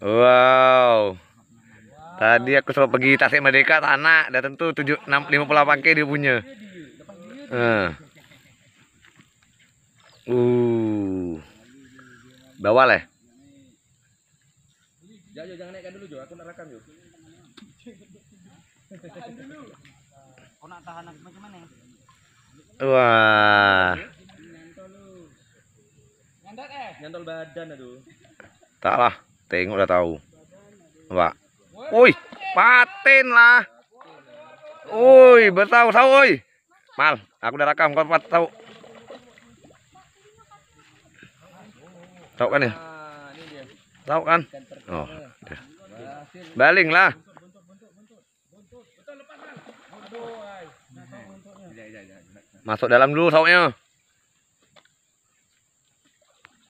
Wow. Tadi aku selalu pergi Tasik Merdeka tanah, dah tentu 7 6 58 k dia punya. Uh. Uh. Bawah lah. Ya, jangan naikkan dulu, Jo. Aku nak rekam, Jo. Kau nak tahan aku macam mana? Wah. Nyantol badan aduh. Tak lah, tengok dah tahu. Pak. Oi, paten lah. Oi, bertahu tahu oi. Mal, aku dah rakam kau pat tahu. Tahu kan ya? Ah. Tahu kan? Oh. Baling lah. Masuk dalam dulu sauknya.